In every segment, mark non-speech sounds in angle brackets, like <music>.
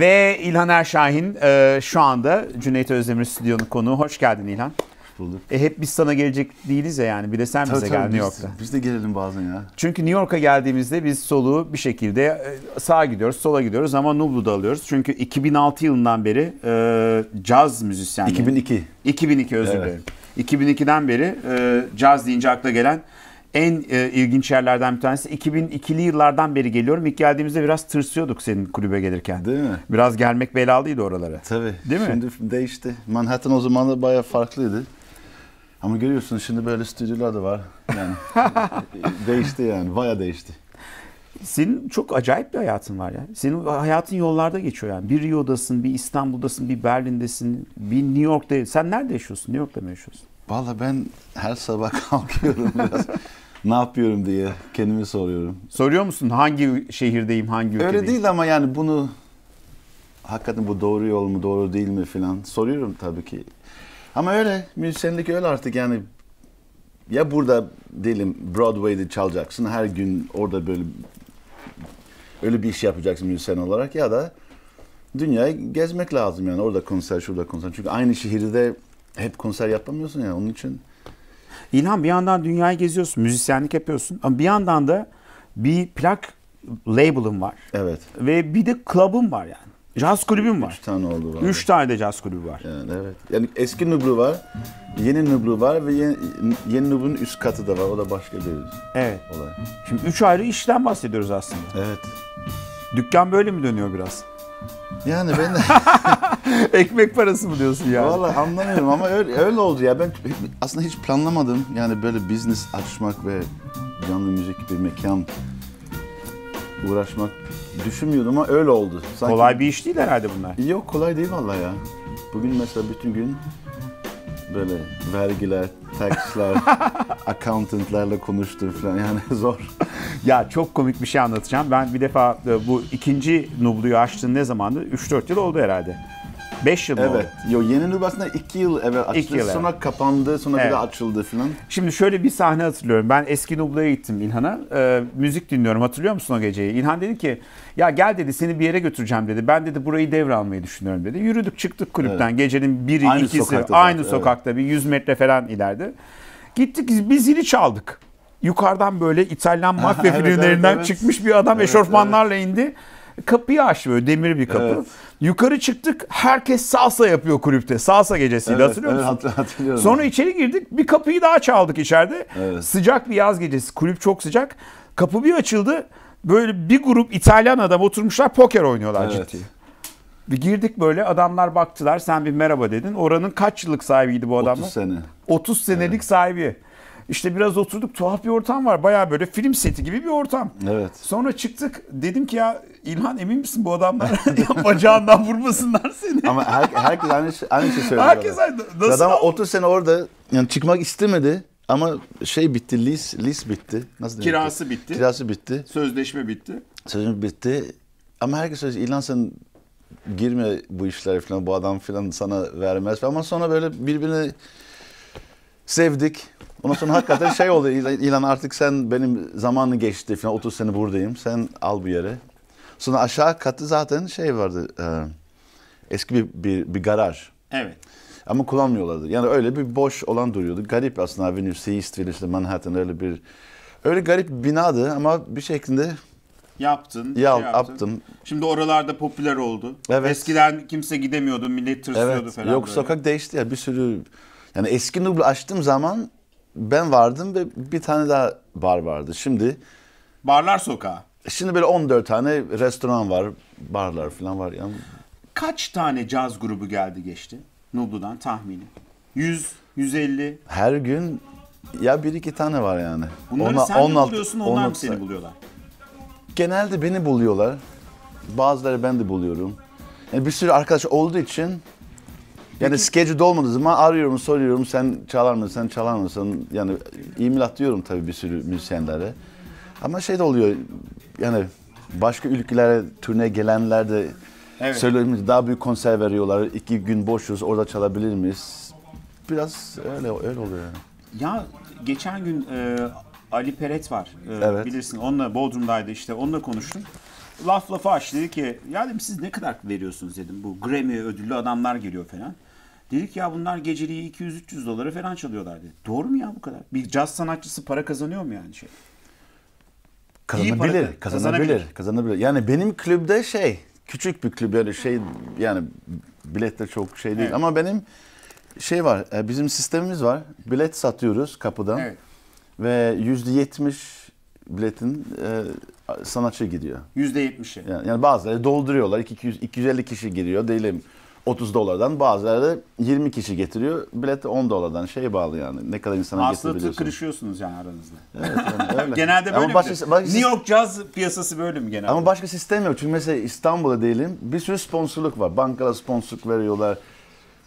Ve İlhan Erşahin e, şu anda Cüneyt Özdemir stüdyonun konuğu. Hoş geldin İlhan. bulduk. E, hep biz sana gelecek değiliz ya yani. Bir de sen bize gel New biz, York'ta. biz de gelelim bazen ya. Çünkü New York'a geldiğimizde biz soluğu bir şekilde e, sağa gidiyoruz, sola gidiyoruz ama Nublu'da alıyoruz. Çünkü 2006 yılından beri e, caz müzisyenleri. 2002. 2002 özür Evet. dilerim. 2002'den beri e, caz deyince akla gelen en e, ilginç yerlerden bir tanesi. 2002'li yıllardan beri geliyorum. İlk geldiğimizde biraz tırsıyorduk senin kulübe gelirken. Değil mi? Biraz gelmek belalıydı oralara. Tabii. Değil mi? Şimdi değişti. Manhattan o zaman da bayağı farklıydı. Ama görüyorsun şimdi böyle stüdyolar da var. Yani <laughs> değişti yani. Bayağı değişti. Senin çok acayip bir hayatın var ya. Senin hayatın yollarda geçiyor yani. Bir Rio'dasın, bir İstanbul'dasın, bir Berlin'desin, bir New York'ta. Sen nerede yaşıyorsun? New York'ta mı yaşıyorsun? Vallahi ben her sabah <laughs> kalkıyorum biraz. Ne yapıyorum diye kendime soruyorum. Soruyor musun hangi şehirdeyim, hangi ülkedeyim? Öyle değil ama yani bunu hakikaten bu doğru yol mu doğru değil mi filan soruyorum tabii ki. Ama öyle müzisyenlik öyle artık yani ya burada diyelim Broadway'de çalacaksın her gün orada böyle öyle bir iş yapacaksın müzisyen olarak ya da dünyayı gezmek lazım yani orada konser şurada konser çünkü aynı şehirde hep konser yapamıyorsun ya onun için İlhan bir yandan dünyayı geziyorsun, müzisyenlik yapıyorsun ama bir yandan da bir plak label'ın var evet ve bir de club'ın var yani. Caz kulübün üç var. tane oldu var. Üç tane de caz kulübü var. Yani evet. Yani eski Nublu var, yeni Nublu var ve yeni, yeni Nublu'nun üst katı da var. O da başka bir Evet. olay. Şimdi üç ayrı işten bahsediyoruz aslında. Evet. Dükkan böyle mi dönüyor biraz? Yani ben de <laughs> Ekmek parası mı diyorsun yani? vallahi anlamıyorum ama öyle, öyle oldu ya. Ben aslında hiç planlamadım. Yani böyle business açmak ve canlı müzik bir mekan uğraşmak düşünmüyordum ama öyle oldu. Sanki, Kolay bir iş değil herhalde bunlar. Yok kolay değil vallahi ya. Bugün mesela bütün gün böyle vergiler, taxlar, <laughs> accountantlarla konuştum falan yani <laughs> zor. Ya çok komik bir şey anlatacağım. Ben bir defa e, bu ikinci Nublu'yu açtığın ne zamandı? 3-4 yıl oldu herhalde. 5 yıl mı oldu? Evet. Yo yeni aslında iki yıl evvel açtı. İki yıl sonra kapandı. Sonra Evet. bir de açıldı falan. Şimdi şöyle bir sahne hatırlıyorum. Ben eski Nublu'ya gittim İlhan'a. Ee, müzik dinliyorum. Hatırlıyor musun o geceyi? İlhan dedi ki ya gel dedi seni bir yere götüreceğim dedi. Ben dedi burayı devralmayı düşünüyorum dedi. Yürüdük çıktık kulüpten. Gecenin biri Aynı ikisi sokakta aynı zaten, evet. sokakta bir 100 metre falan ileride. Gittik biz zili çaldık. Yukarıdan böyle İtalyan <laughs> mafya Evet, filmlerinden evet, evet. çıkmış bir adam Evet, eşofmanlarla indi. Kapıyı böyle demir bir kapı. Evet. Yukarı çıktık. Herkes salsa yapıyor kulüpte. Salsa gecesiydi hatırlıyor evet, musun? hatır- hatırlıyorum. Sonra içeri girdik. Bir kapıyı daha çaldık içeride. Evet. Sıcak bir yaz gecesi. Kulüp çok sıcak. Kapı bir açıldı. Böyle bir grup İtalyan adam oturmuşlar poker oynuyorlar Evet. ciddi. Bir girdik böyle adamlar baktılar. Sen bir merhaba dedin. Oranın kaç yıllık sahibiydi bu adamlar? 30 sene. 30 senelik sahibi. İşte biraz oturduk tuhaf bir ortam var. Baya böyle film seti gibi bir ortam. Evet. Sonra çıktık. Dedim ki ya İlhan emin misin bu adamlar <laughs> bacağından vurmasınlar seni. Ama her, herkes aynı, şey- aynı şey söylüyor. Herkes aynı. Nasıl? Adam 30 sene orada yani çıkmak istemedi ama şey bitti, lis, lis bitti. Nasıl? Kirası bitti. Kirası bitti. Sözleşme bitti. Sözüm bitti. Ama herkes söylüyor, İlhan sen girme bu işlere falan, bu adam falan sana vermez. Ama sonra böyle birbirini sevdik. Ondan sonra hakikaten şey oldu, İlhan artık sen benim zamanı geçti falan, 30 sene buradayım, sen al bu yere. Sonra aşağı katı zaten şey vardı, e, eski bir, bir, bir garaj. Evet. Ama kullanmıyorlardı. Yani öyle bir boş olan duruyordu. Garip aslında Avenue C, East Village, işte Manhattan öyle bir... Öyle garip bir binadı ama bir şekilde Yaptın. ya şey yaptın. yaptım. Şimdi oralarda popüler oldu. Evet. Eskiden kimse gidemiyordu, millet tırsıyordu Evet. falan. Yok böyle. sokak değişti ya bir sürü. Yani eski Nublu açtığım zaman ben vardım ve bir tane daha bar vardı. Şimdi Barlar sokağı. şimdi böyle 14 tane restoran var, barlar falan var. Yani Kaç tane caz grubu geldi geçti? Nublu'dan tahmini. 100, 150. her gün ya bir iki tane var yani. Bunları Ona- sen mi 16 buluyorsun, onlar mı 16 seni buluyorlar? Genelde beni buluyorlar. Bazıları ben de buluyorum. Yani bir sürü arkadaş olduğu için yani schedule olmadığı zaman arıyorum, soruyorum sen çalar mısın, sen çalar mısın? Yani e-mail atıyorum tabii bir sürü müzisyenlere. Ama şey de oluyor yani başka ülkelere turne gelenler de Evet. söylüyorum daha büyük konser veriyorlar. iki gün boşuz orada çalabilir miyiz? Biraz öyle öyle oluyor yani. Ya geçen gün e, Ali Peret var. E, Evet. Bilirsin onunla Bodrum'daydı işte onunla konuştum. laf lafa açtı dedi ki ya dedim siz ne kadar veriyorsunuz dedim. Bu Grammy ödüllü adamlar geliyor falan. Dedik ya bunlar geceliği 200-300 dolara falan çalıyorlar dedi. Doğru mu ya bu kadar? Bir caz sanatçısı para kazanıyor mu yani şey? İyi para Kazanabilir, kazanabilir. kazanabilir, kazanabilir. Yani benim klüpte şey, küçük bir klüp böyle şey yani bilet de çok şey değil Evet. ama benim şey var, e, bizim sistemimiz var. Bilet satıyoruz kapıdan Evet. ve yüzde yetmiş biletin e, sanatçı gidiyor. %70'i. Yani, yani bazıları dolduruyorlar. 200, 250 kişi giriyor. Diyelim 30 dolardan. Bazıları da 20 kişi getiriyor. Bilet de 10 dolardan. Şeye bağlı yani. Ne kadar insana Aslında getirebiliyorsun. kırışıyorsunuz yani aranızda. Evet, yani öyle. <laughs> Genelde böyle Ama başka, başka, New York caz piyasası böyle mi genelde? ama başka sistem yok. Çünkü mesela İstanbul'da diyelim bir sürü sponsorluk var. Bankalar sponsorluk veriyorlar.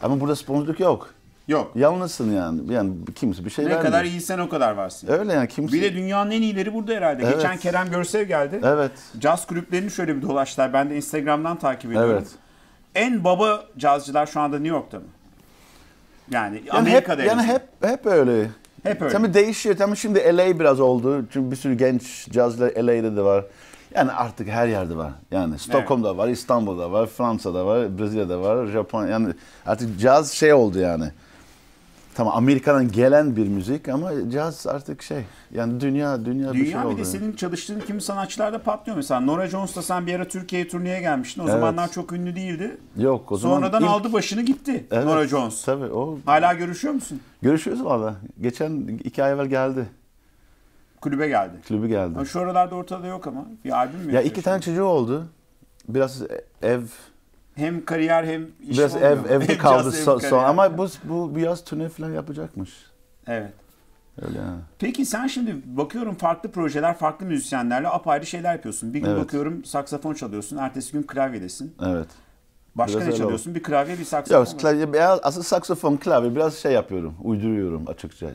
Ama burada sponsorluk yok. Yok. Yalnızsın yani. Yani kimse bir şey Ne vermiyor. kadar iyisen o kadar varsın. Öyle yani kimse. Bir de dünyanın en iyileri burada herhalde. Evet. Geçen Kerem Görsev geldi. Evet. Caz kulüplerini şöyle bir dolaştılar. Ben de Instagram'dan takip ediyorum. Evet. En baba cazcılar şu anda New York'ta mı? Yani, Yani Amerika'da hep, yani hep hep öyle. Hep öyle. Tabii değişiyor. Tabii şimdi LA biraz oldu. Çünkü bir sürü genç cazlar LA'de de var. Yani artık her yerde var. Yani Stockholm'da var, İstanbul'da var, Fransa'da var, Brezilya'da var, Japonya. Yani artık caz şey oldu yani. Tamam Amerika'dan gelen bir müzik ama caz artık şey. Yani dünya dünya, bir şey Dünya bir oldu. de senin çalıştığın kimi sanatçılarda patlıyor. Mesela Nora Jones'la sen bir ara Türkiye'ye turneye gelmiştin. O Evet. zamanlar çok ünlü değildi. Yok o zaman Sonradan ilk- aldı başını gitti Evet, Nora Jones. Tabii o. Hala görüşüyor musun? Görüşüyoruz valla. Geçen iki ay evvel geldi. Kulübe geldi. Kulübü geldi. Ama şu aralarda ortada yok ama. Bir albüm mü Ya iki tane çocuğu oldu. Biraz ev Hem kariyer hem iş biraz olmuyor ev evde <laughs> kaldı son, kariyer. ama bu bu bu yaz turne falan yapacakmış. Evet. Öyle yani. Peki sen şimdi bakıyorum farklı projeler, farklı müzisyenlerle apayrı şeyler yapıyorsun. Bir gün Evet. bakıyorum saksafon çalıyorsun, ertesi gün klavyedesin. Evet. Başka Biraz ne çalıyorsun? Bir klavye, bir saksafon. Var. klavye, asıl saksafon klavye biraz şey yapıyorum. Uyduruyorum açıkça.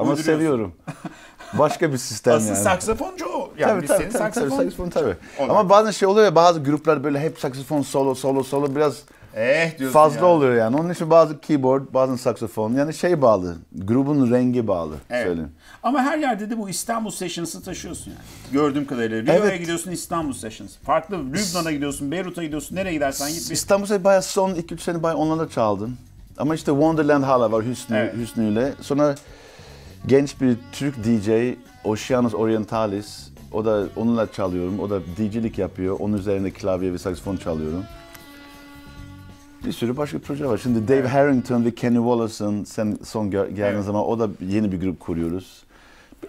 Ama seviyorum. Başka bir sistem Asıl yani. saksafoncu o. Yani tabii, tabii, tabii, saksafon. tabii, saksafon tabii. O da- Ama bazen şey oluyor ya bazı gruplar böyle hep saksafon solo solo solo biraz Eh fazla yani. oluyor yani. Onun için bazı keyboard, bazen saksafon yani şey bağlı. Grubun rengi bağlı Evet. söyleyeyim. Ama her yerde de bu İstanbul Sessions'ı taşıyorsun yani. Gördüğüm kadarıyla. Rio'ya Evet. gidiyorsun İstanbul Sessions. Farklı Lübnan'a gidiyorsun, Beyrut'a gidiyorsun. Nereye gidersen git. İstanbul'da bayağı son 2-3 sene bayağı onlarla çaldım. Ama işte Wonderland hala var Hüsnü, Evet. Hüsnü'yle. Sonra genç bir Türk DJ Oceanus Orientalis. O da onunla çalıyorum. O da DJ'lik yapıyor. Onun üzerine klavye ve saksafon çalıyorum. Bir sürü başka proje var. Şimdi Dave Harrington ve Kenny Wallace'ın sen son gel- geldiğin Evet. zaman o da yeni bir grup kuruyoruz.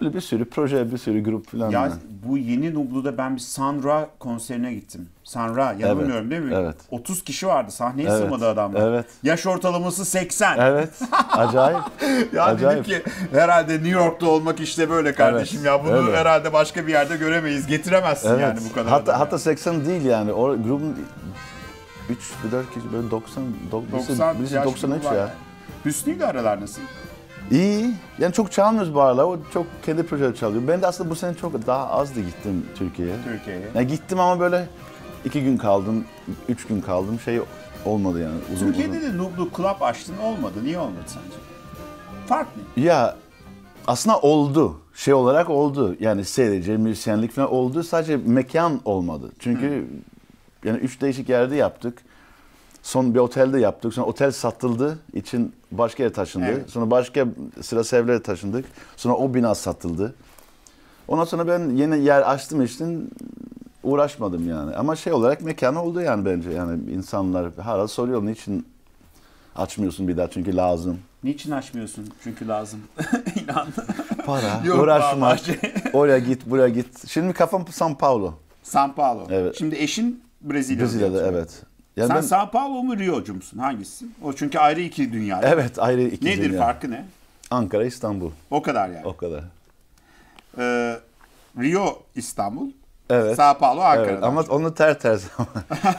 Böyle bir sürü proje, bir sürü grup falan. Ya var. bu yeni Nublu'da ben bir Sanra konserine gittim. Sanra yanılmıyorum değil mi? evet. 30 kişi vardı. Sahneye Evet, sığmadı adamlar. evet. Yaş ortalaması 80. Evet, acayip. <laughs> Ya Acayip. dedim ki herhalde New York'ta olmak işte böyle kardeşim Evet, ya. Bunu öyle. herhalde başka bir yerde göremeyiz. Getiremezsin Evet. yani bu kadar. hatta hatta yani. 80 değil yani. O grubun 3 4 kişi böyle 90 90 birisi, 90 birisi yaş 93 grubu var ya. yani. Hüsnü ile aralar nasıl? İyi. Yani çok çalmıyoruz bu aralar. O çok kendi projeleri çalıyor. Ben de aslında bu sene çok daha azdı gittim Türkiye'ye. Türkiye'ye. Yani gittim ama böyle iki gün kaldım, üç gün kaldım. Şey olmadı yani uzun Türkiye'de uzun. de Nublu Club açtın olmadı. Niye olmadı sence? Fark ne? Ya aslında oldu. Şey olarak oldu. Yani seyirci, müzisyenlik falan oldu. Sadece mekan olmadı. Çünkü yani üç değişik yerde yaptık. Son bir otelde yaptık. Sonra otel satıldı için başka yere taşındı. Evet. Sonra başka sıra evlere taşındık. Sonra o bina satıldı. Ondan sonra ben yeni yer açtım için uğraşmadım yani. Ama şey olarak mekan oldu yani bence. Yani insanlar hala soruyor niçin açmıyorsun bir daha çünkü lazım. Niçin açmıyorsun? Çünkü lazım. <laughs> İnan. Para, <laughs> Yok uğraşmak. <laughs> Oraya git, buraya git. Şimdi kafam São Paulo. São Paulo. Evet. Şimdi eşin Brezilya'da. Brezilya'da evet. Yani Sen ben- São Paulo mu Rio'cu musun? Hangisi? O çünkü ayrı iki dünya. Evet ayrı iki Nedir dünya. farkı ne? Ankara, İstanbul. O kadar yani. O kadar. Ee, Rio İstanbul, Evet. São Paulo Ankara. Evet ama onu ter ters.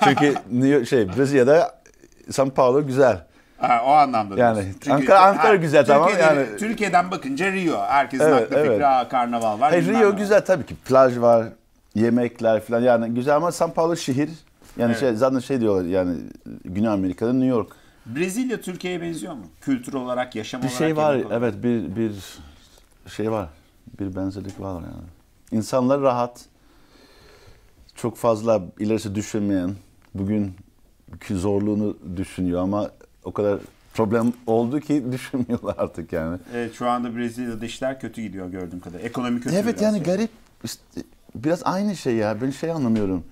Çünkü şey Brezilya'da São Paulo güzel. Ha, o anlamda Yani diyorsun. Ankara- Ankara güzel tamam, yani- Türkiye'den bakınca Rio. Herkesin Evet, aklı fikri evet. "Aa, karnaval var. Hayır Rio var." güzel tabii ki. Plaj var, yemekler falan yani güzel ama São Paulo şehir. Yani Evet. şey, zaten şey diyorlar yani Güney Amerika'da New York. Brezilya Türkiye'ye benziyor mu? Kültür olarak, yaşam Bir olarak. şey var, olarak. evet bir bir şey var. Bir benzerlik var yani. İnsanlar rahat. çok fazla ilerisi düşünmeyen, bugün zorluğunu düşünüyor ama o kadar problem oldu ki <laughs> düşünmüyorlar artık yani. Evet şu anda Brezilya'da işler kötü gidiyor gördüğüm kadarıyla. Ekonomi kötü Evet yani garip. İşte biraz aynı şey ya. Ben şey anlamıyorum.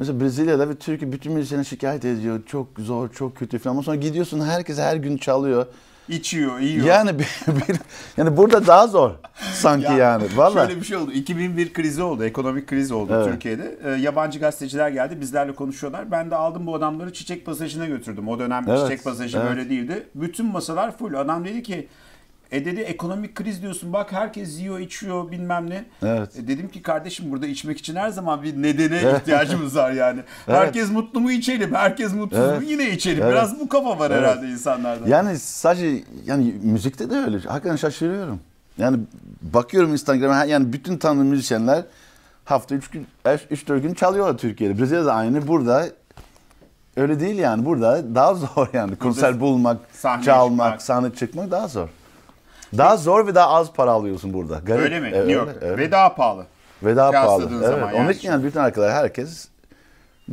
Mesela Brezilya'da ve Türkiye bütün müzisyenler şikayet ediyor. Çok zor, çok kötü falan. Ama sonra gidiyorsun herkes her gün çalıyor. İçiyor, yiyor. Yani bir, bir- yani burada daha zor sanki Ya, yani. Vallahi. Şöyle bir şey oldu. 2001 krizi oldu. Ekonomik kriz oldu Evet. Türkiye'de. Ee, yabancı gazeteciler geldi. Bizlerle konuşuyorlar. Ben de aldım bu adamları Çiçek Pasajı'na götürdüm. O dönem Evet, Çiçek Pasajı evet. böyle değildi. Bütün masalar full. Adam dedi ki e dedi ekonomik kriz diyorsun. Bak herkes yiyor, içiyor bilmem ne. Evet. E dedim ki kardeşim burada içmek için her zaman bir nedene ihtiyacımız var yani. <laughs> Evet. Herkes mutlu mu içelim, herkes mutsuz Evet. mu yine içelim. Evet. Biraz bu kafa var Evet. herhalde insanlarda. Yani sadece yani müzikte de öyle. Hakikaten şaşırıyorum. Yani bakıyorum Instagram'a yani bütün tanıdığım müzisyenler hafta 3 gün 3 4 gün çalıyorlar Türkiye'de. Brezilya'da aynı. Burada öyle değil yani. Burada daha <laughs> zor yani. Konser bulmak, sahneye çalmak, çıkmak. sahne çıkmak daha zor. Daha zor ve daha az para alıyorsun burada. Garip. Öyle mi? Evet, New York. evet. Ve daha pahalı. Ve daha pahalı. Evet. zaman Onun için yani bütün arkadaşlar herkes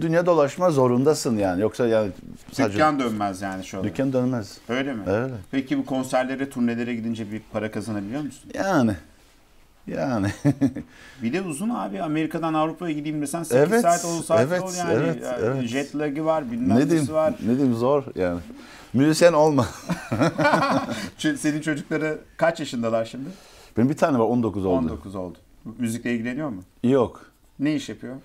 dünya dolaşma zorundasın yani. Yoksa yani sadece Dükkan dönmez yani şu anda. dükkan dönmez. Öyle mi? Öyle. Peki bu konserlere, turnelere gidince bir para kazanabiliyor musun? Yani. Yani. <laughs> Bir de uzun abi. Amerika'dan Avrupa'ya gideyim desen 8 Evet, saat 10 saat evet, yol yani. evet, evet. Jet lag'i var, bilmem ne diyeyim? var. Ne diyeyim zor yani. Müzisyen olma. <laughs> Senin çocukları kaç yaşındalar şimdi? Benim bir tane var 19 oldu. 19 oldu. Müzikle ilgileniyor mu? Yok. Ne iş yapıyor?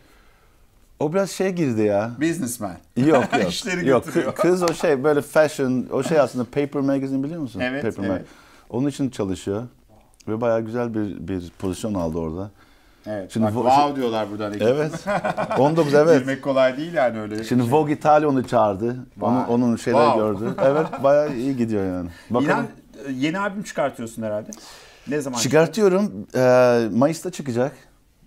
O biraz şey girdi ya. Businessman. Yok <laughs> yok. İşleri yok götürüyor. kı- kız o şey böyle fashion o şey aslında Paper Magazine biliyor musun? Evet, Paper evet. Mag- Onun için çalışıyor. Ve bayağı güzel bir bir pozisyon aldı orada. Evet. Şimdi Bak, wow diyorlar buradan. ekip. Evet. <laughs> 19 evet. Girmek kolay değil yani öyle. Şimdi Vogue Italia onu çağırdı. Onun, Vay. onun şeyler Wow. gördü. Evet bayağı iyi gidiyor yani. Bakalım. İlhan e, yeni albüm çıkartıyorsun herhalde. Ne zaman? Çıkartıyorum. Ee, Mayıs'ta çıkacak.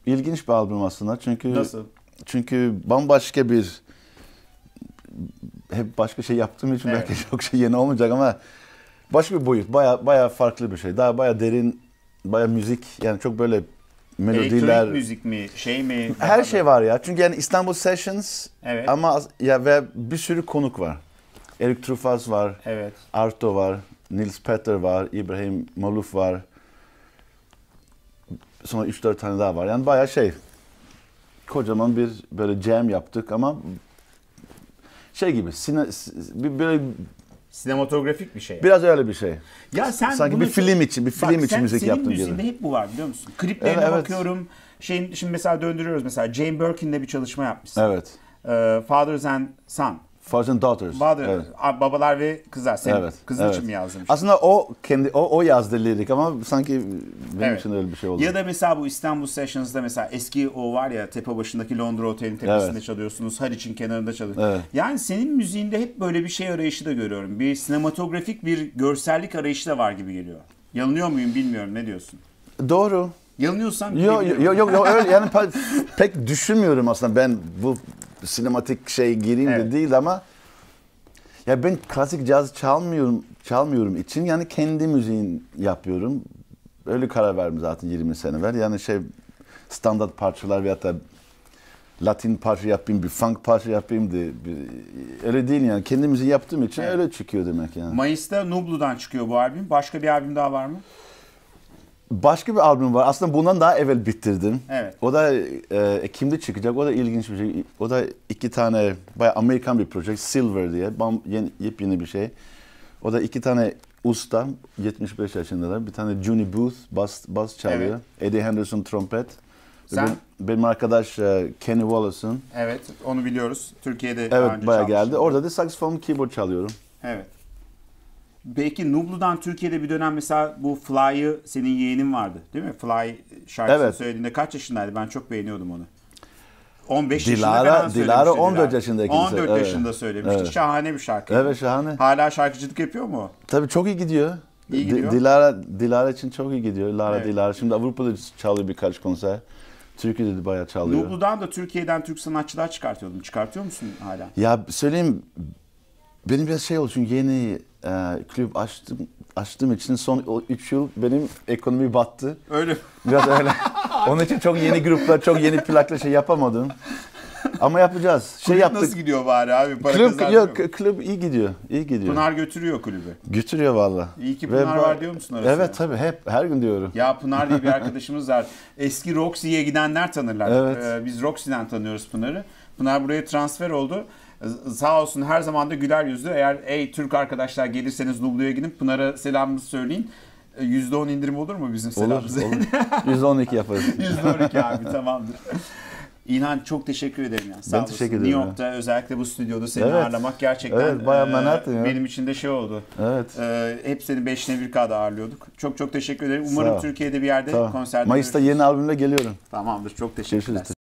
İlginç bir albüm aslında. Çünkü Nasıl? Çünkü bambaşka bir hep başka şey yaptığım için Evet. belki <laughs> çok şey yeni olmayacak ama başka bir boyut. Baya baya farklı bir şey. Daha baya derin, baya müzik yani çok böyle melodiler. Elektronik müzik mi? Şey mi? Her şey var ya. Çünkü yani İstanbul Sessions Evet. ama ya ve bir sürü konuk var. Erik Trufas var, Evet. Arto var, Nils Petter var, İbrahim Maluf var. Sonra 3-4 tane daha var. Yani bayağı şey. Kocaman bir böyle jam yaptık ama şey gibi sine, bir, böyle Sinematografik bir şey. biraz öyle bir şey. Ya sen Sanki bir film için, bir Bak film için sen- müzik senin yaptım gibi. müziğinde hep bu var biliyor musun? Kliplerine Evet, evet. bakıyorum. Şeyin, şimdi mesela döndürüyoruz mesela Jane Birkin'le bir çalışma yapmışsın. Evet. Ee, Fathers and Son. Fathers and Daughters. Father, Evet. babalar ve kızlar. Senin Evet. kızın evet. için mi yazdın? Aslında o kendi o, o yazdı lirik ama sanki benim Evet. için öyle bir şey oldu. Ya da mesela bu İstanbul Sessions'da mesela eski o var ya tepe başındaki Londra Oteli'nin tepesinde Evet. çalıyorsunuz. Haliç'in kenarında çalıyorsunuz. Evet. Yani senin müziğinde hep böyle bir şey arayışı da görüyorum. Bir sinematografik bir görsellik arayışı da var gibi geliyor. Yanılıyor muyum bilmiyorum. Ne diyorsun? Doğru. Yanılıyorsam Yok yok yok öyle yani pe- pek düşünmüyorum aslında ben bu sinematik şey gireyim Evet. de değil ama ya ben klasik caz çalmıyorum çalmıyorum için yani kendi müziğin yapıyorum. Öyle karar verdim zaten 20 sene evvel. Yani şey standart parçalar veyahut da Latin parça yapayım, bir funk parça yapayım de bir, öyle değil yani. Kendi müziği yaptığım için Evet. öyle çıkıyor demek yani. Mayıs'ta Nublu'dan çıkıyor bu albüm. Başka bir albüm daha var mı? Başka bir albüm var. Aslında bundan daha evvel bitirdim. Evet. O da e, Ekim'de çıkacak. O da ilginç bir şey. O da iki tane bayağı Amerikan bir proje. Silver diye. Bam, yeni, yepyeni bir şey. O da iki tane usta. 75 yaşındalar. Bir tane Juni Booth bas, bas çalıyor. Eddie Henderson trompet. Sen? Benim, benim arkadaş e, Kenny Wallace'ın. Evet, onu biliyoruz. Türkiye'de Evet bayağı çalmıştın. geldi. Orada da saksafon, keyboard çalıyorum. Evet. Belki Nublu'dan Türkiye'de bir dönem mesela bu Fly'ı senin yeğenin vardı değil mi? Fly şarkısını Evet. söylediğinde kaç yaşındaydı? Ben çok beğeniyordum onu. 15 yaşında Dilara- falan Dilara söylemişti 14 Dilara. yaşındayken 14 söyle- evet. yaşında söylemişti. Evet. Şahane bir şarkı. Evet şahane. Hala şarkıcılık yapıyor mu? Tabii çok iyi gidiyor. İyi Di- gidiyor. Dilara, Dilara için çok iyi gidiyor. Lara Evet. Dilara. Şimdi Avrupa'da çalıyor birkaç konser. Türkiye'de de bayağı çalıyor. Nublu'dan da Türkiye'den Türk sanatçılar çıkartıyordum. Çıkartıyor musun hala? Ya söyleyeyim benim biraz şey oldu çünkü yeni e, kulüp açtım açtığım için son 3 yıl benim ekonomi battı. Öyle. Biraz öyle. <laughs> Onun için çok yeni gruplar, çok yeni plakla şey yapamadım. Ama yapacağız. Şey Kulüp yaptık. nasıl gidiyor bari abi? Para Kulüp, yok, mu? kulüp iyi gidiyor. iyi gidiyor. Pınar götürüyor kulübü. Götürüyor valla. İyi ki Ve Pınar bu- var diyor musun arasına? Evet tabii hep her gün diyorum. Ya Pınar diye bir <laughs> arkadaşımız var. Eski Roxy'ye gidenler tanırlar. Evet. Ee, biz Roxy'den tanıyoruz Pınar'ı. Pınar buraya transfer oldu. Sağ olsun her zaman da güler yüzlü. Eğer ey Türk arkadaşlar gelirseniz Lublu'ya gidip Pınar'a selamımızı söyleyin. Ee, %10 indirim olur mu bizim Olur, selamımıza? olur. <laughs> %12 yaparız. <laughs> %12 abi tamamdır. İlhan çok teşekkür ederim ya. Sağ Ben teşekkür New ederim York'ta özellikle bu stüdyoda seni Evet. ağırlamak gerçekten Evet, bayağı e, ya. benim için de şey oldu. Evet. Ee, hep seni 5'ne 1K'da ağırlıyorduk. Çok çok teşekkür ederim. Umarım. Türkiye'de bir yerde Tamam. konserde Mayıs'ta görüşürüz. yeni albümle geliyorum. Tamamdır. Çok teşekkürler. Görüşürüz.